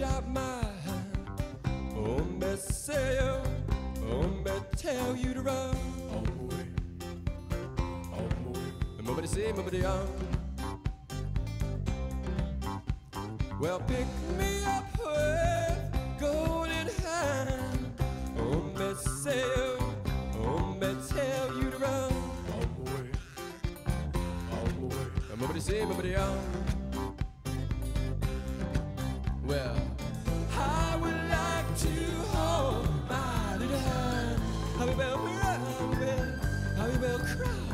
my hand. Hombre Oh, hombre tell you to run. Hombre, hombre, Nobody say, nobody on. Well, pick me up with golden hand. Hombre Oh, hombre tell you to run. Hombre, hombre, Nobody say, nobody on. will cry.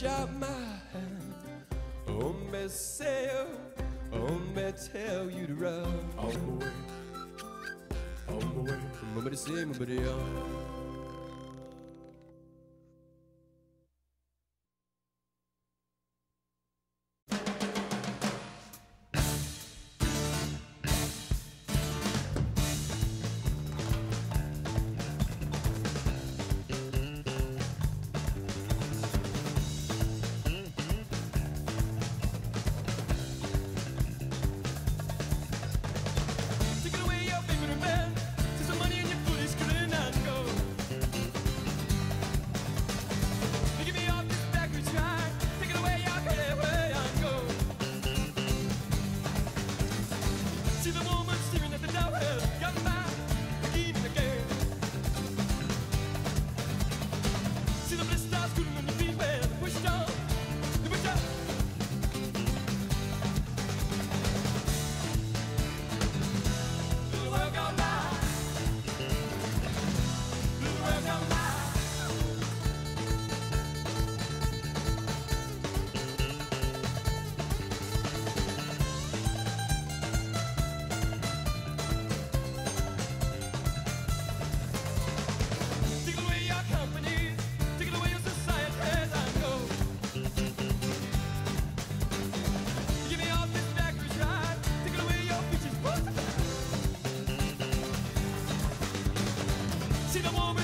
chamar Hombre seu, hombre tell you to run. On the way, on the way. Hombre seu, hombre see the moment